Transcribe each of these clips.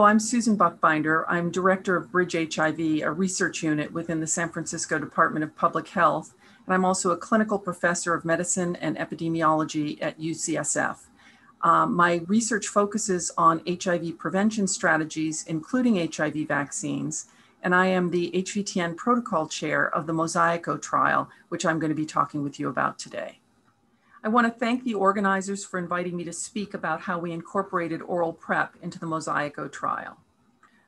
Hello, I'm Susan Buchbinder. I'm director of Bridge HIV, a research unit within the San Francisco Department of Public Health, and I'm also a clinical professor of medicine and epidemiology at UCSF. Um, my research focuses on HIV prevention strategies, including HIV vaccines, and I am the HVTN protocol chair of the Mosaico trial, which I'm going to be talking with you about today. I want to thank the organizers for inviting me to speak about how we incorporated oral PrEP into the Mosaico trial.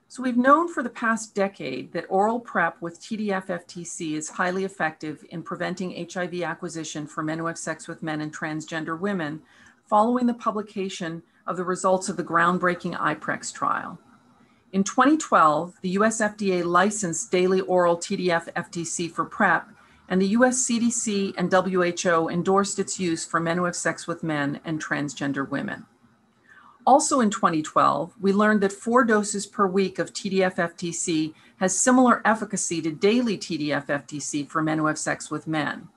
So we've known for the past decade that oral PrEP with TDF-FTC is highly effective in preventing HIV acquisition for men who have sex with men and transgender women following the publication of the results of the groundbreaking IPREX trial. In 2012, the US FDA licensed daily oral TDF-FTC for PrEP and the US CDC and WHO endorsed its use for men who have sex with men and transgender women. Also in 2012, we learned that four doses per week of TDF FTC has similar efficacy to daily TDF FTC for men who have sex with men.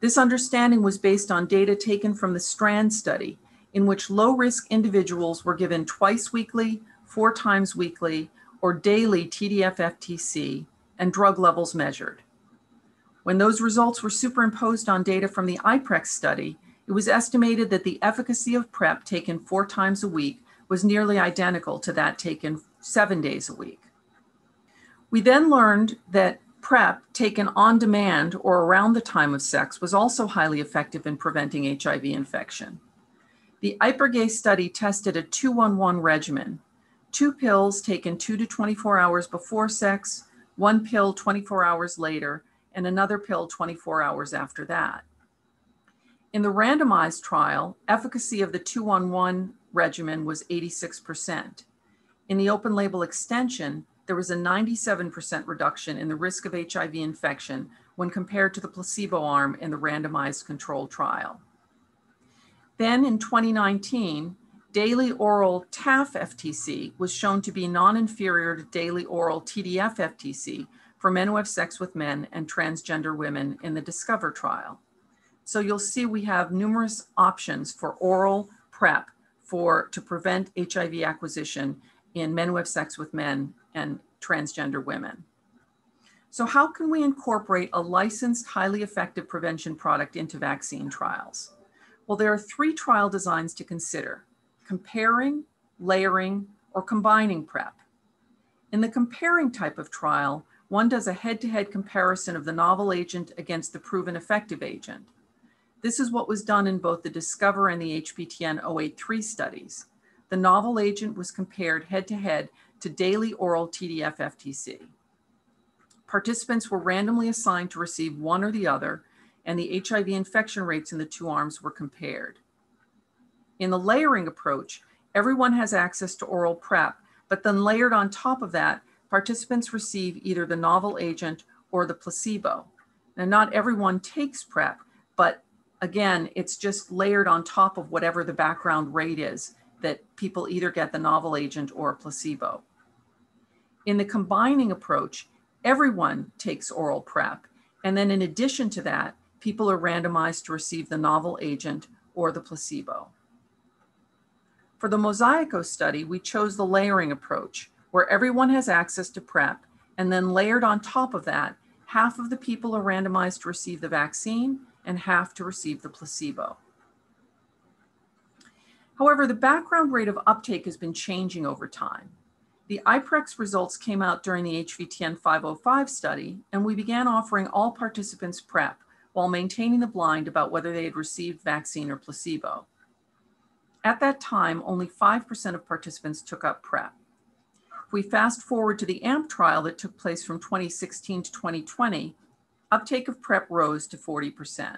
This understanding was based on data taken from the STRAND study, in which low risk individuals were given twice weekly, four times weekly, or daily TDF FTC and drug levels measured. When those results were superimposed on data from the IPREX study, it was estimated that the efficacy of PrEP taken four times a week was nearly identical to that taken seven days a week. We then learned that PrEP taken on demand or around the time of sex was also highly effective in preventing HIV infection. The IPERGAY study tested a 211 regimen, two pills taken 2 to 24 hours before sex, one pill 24 hours later, and another pill 24 hours after that. In the randomized trial, efficacy of the 211 regimen was 86%. In the open label extension, there was a 97% reduction in the risk of HIV infection when compared to the placebo arm in the randomized control trial. Then in 2019, daily oral TAF FTC was shown to be non inferior to daily oral TDF FTC for men who have sex with men and transgender women in the Discover trial. So you'll see we have numerous options for oral PrEP for to prevent HIV acquisition in men who have sex with men and transgender women. So how can we incorporate a licensed, highly effective prevention product into vaccine trials? Well, there are three trial designs to consider, comparing, layering, or combining PrEP. In the comparing type of trial, one does a head-to-head comparison of the novel agent against the proven effective agent. This is what was done in both the Discover and the HPTN 083 studies. The novel agent was compared head-to-head to daily oral TDF-FTC. Participants were randomly assigned to receive one or the other, and the HIV infection rates in the two arms were compared. In the layering approach, everyone has access to oral PrEP, but then layered on top of that participants receive either the novel agent or the placebo. Now, not everyone takes PrEP, but again, it's just layered on top of whatever the background rate is that people either get the novel agent or a placebo. In the combining approach, everyone takes oral PrEP. And then in addition to that, people are randomized to receive the novel agent or the placebo. For the Mosaico study, we chose the layering approach, where everyone has access to PrEP, and then layered on top of that, half of the people are randomized to receive the vaccine and half to receive the placebo. However, the background rate of uptake has been changing over time. The IPREX results came out during the HVTN 505 study, and we began offering all participants PrEP while maintaining the blind about whether they had received vaccine or placebo. At that time, only 5% of participants took up PrEP. If we fast forward to the AMP trial that took place from 2016 to 2020, uptake of PrEP rose to 40%.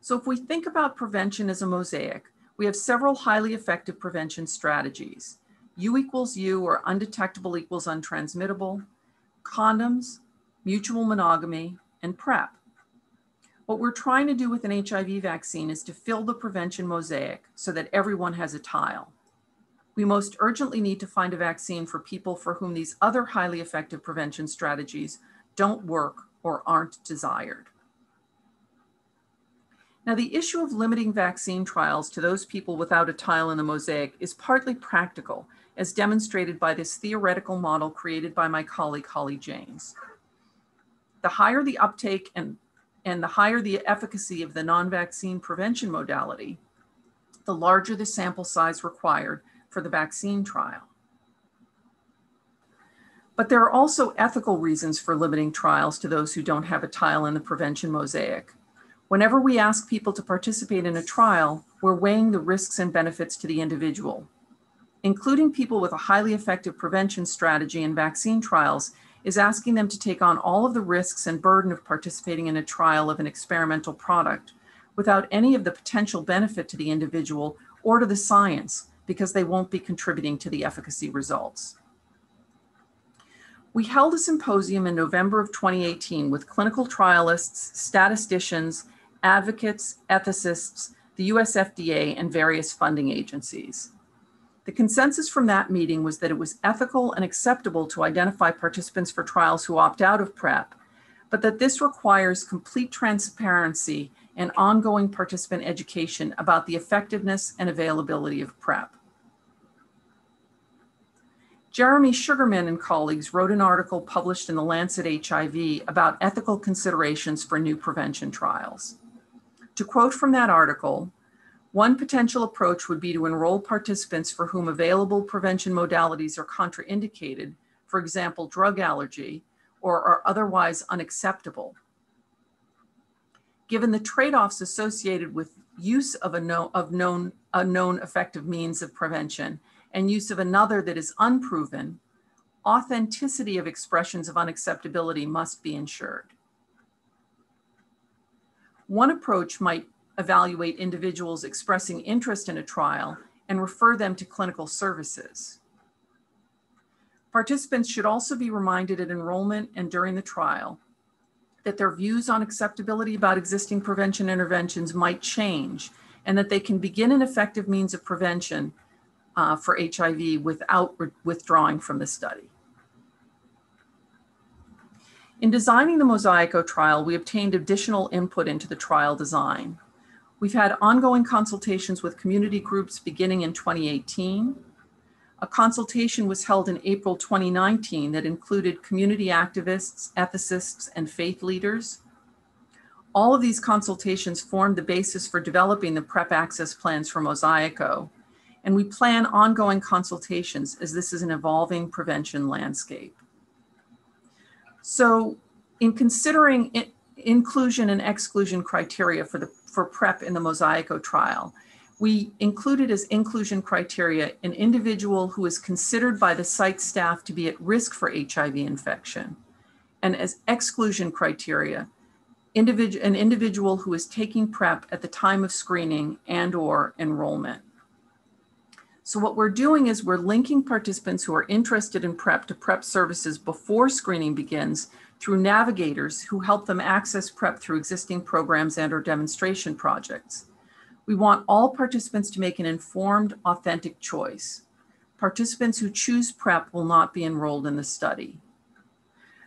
So if we think about prevention as a mosaic, we have several highly effective prevention strategies. U equals U or undetectable equals untransmittable, condoms, mutual monogamy, and PrEP. What we're trying to do with an HIV vaccine is to fill the prevention mosaic so that everyone has a tile we most urgently need to find a vaccine for people for whom these other highly effective prevention strategies don't work or aren't desired. Now, the issue of limiting vaccine trials to those people without a tile in the mosaic is partly practical, as demonstrated by this theoretical model created by my colleague Holly Janes. The higher the uptake and, and the higher the efficacy of the non-vaccine prevention modality, the larger the sample size required for the vaccine trial. But there are also ethical reasons for limiting trials to those who don't have a tile in the prevention mosaic. Whenever we ask people to participate in a trial, we're weighing the risks and benefits to the individual. Including people with a highly effective prevention strategy in vaccine trials is asking them to take on all of the risks and burden of participating in a trial of an experimental product without any of the potential benefit to the individual or to the science because they won't be contributing to the efficacy results. We held a symposium in November of 2018 with clinical trialists, statisticians, advocates, ethicists, the US FDA, and various funding agencies. The consensus from that meeting was that it was ethical and acceptable to identify participants for trials who opt out of PrEP, but that this requires complete transparency and ongoing participant education about the effectiveness and availability of PrEP. Jeremy Sugarman and colleagues wrote an article published in the Lancet HIV about ethical considerations for new prevention trials. To quote from that article, one potential approach would be to enroll participants for whom available prevention modalities are contraindicated, for example, drug allergy, or are otherwise unacceptable. Given the trade-offs associated with use of a, no, of known, a known effective means of prevention and use of another that is unproven, authenticity of expressions of unacceptability must be ensured. One approach might evaluate individuals expressing interest in a trial and refer them to clinical services. Participants should also be reminded at enrollment and during the trial that their views on acceptability about existing prevention interventions might change and that they can begin an effective means of prevention uh, for HIV without withdrawing from the study. In designing the Mosaico trial, we obtained additional input into the trial design. We've had ongoing consultations with community groups beginning in 2018. A consultation was held in April 2019 that included community activists, ethicists, and faith leaders. All of these consultations formed the basis for developing the PrEP access plans for Mosaico, and we plan ongoing consultations as this is an evolving prevention landscape. So in considering inclusion and exclusion criteria for, the, for PrEP in the Mosaico trial, we included as inclusion criteria an individual who is considered by the site staff to be at risk for HIV infection, and as exclusion criteria, individu- an individual who is taking PrEP at the time of screening and or enrollment. So what we're doing is we're linking participants who are interested in PrEP to PrEP services before screening begins through navigators who help them access PrEP through existing programs and or demonstration projects. We want all participants to make an informed, authentic choice. Participants who choose PrEP will not be enrolled in the study.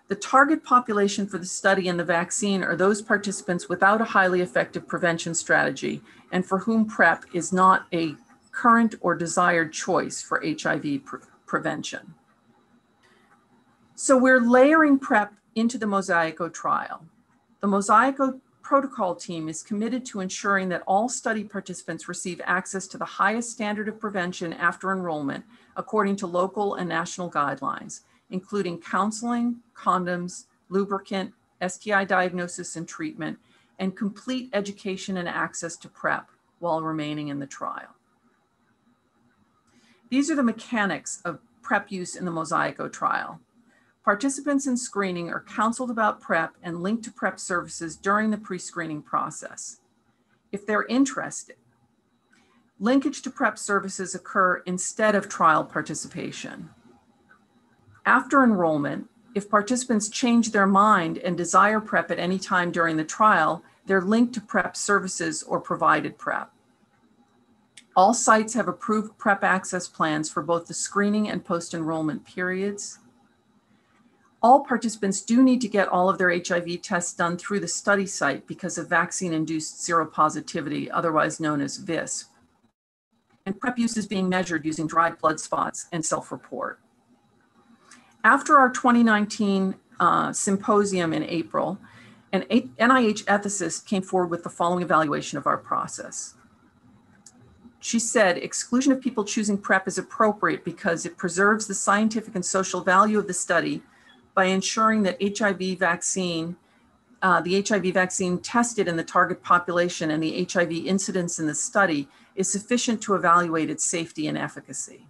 The target population for the study and the vaccine are those participants without a highly effective prevention strategy and for whom PrEP is not a current or desired choice for HIV pre prevention. So we're layering PrEP into the Mosaico trial. The Mosaico protocol team is committed to ensuring that all study participants receive access to the highest standard of prevention after enrollment according to local and national guidelines, including counseling, condoms, lubricant, STI diagnosis and treatment, and complete education and access to PrEP while remaining in the trial. These are the mechanics of PrEP use in the Mosaico trial. Participants in screening are counseled about PrEP and linked to PrEP services during the pre-screening process. If they're interested, linkage to PrEP services occur instead of trial participation. After enrollment, if participants change their mind and desire PrEP at any time during the trial, they're linked to PrEP services or provided PrEP. All sites have approved PrEP access plans for both the screening and post enrollment periods. All participants do need to get all of their HIV tests done through the study site because of vaccine-induced seropositivity, otherwise known as VISP. And PrEP use is being measured using dried blood spots and self-report. After our 2019 uh, symposium in April, an NIH ethicist came forward with the following evaluation of our process. She said exclusion of people choosing PrEP is appropriate because it preserves the scientific and social value of the study by ensuring that HIV vaccine, uh, the HIV vaccine tested in the target population and the HIV incidence in the study is sufficient to evaluate its safety and efficacy.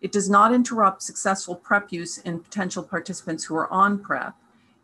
It does not interrupt successful PrEP use in potential participants who are on PrEP.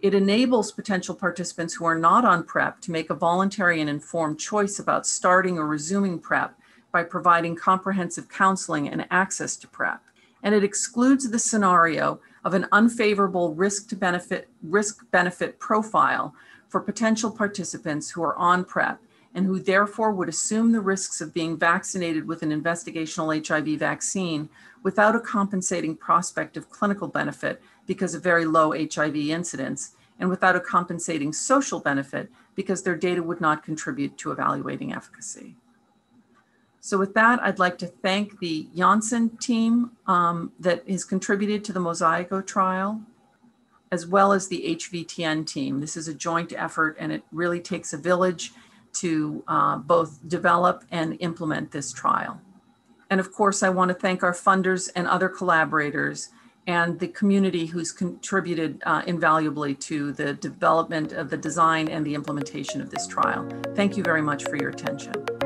It enables potential participants who are not on PrEP to make a voluntary and informed choice about starting or resuming PrEP by providing comprehensive counseling and access to PrEP. And it excludes the scenario of an unfavorable risk to benefit risk benefit profile for potential participants who are on PrEP and who therefore would assume the risks of being vaccinated with an investigational HIV vaccine without a compensating prospect of clinical benefit because of very low HIV incidence and without a compensating social benefit because their data would not contribute to evaluating efficacy. So with that, I'd like to thank the Janssen team um, that has contributed to the Mosaico trial, as well as the HVTN team. This is a joint effort and it really takes a village to uh, both develop and implement this trial. And of course, I want to thank our funders and other collaborators and the community who's contributed uh, invaluably to the development of the design and the implementation of this trial. Thank you very much for your attention.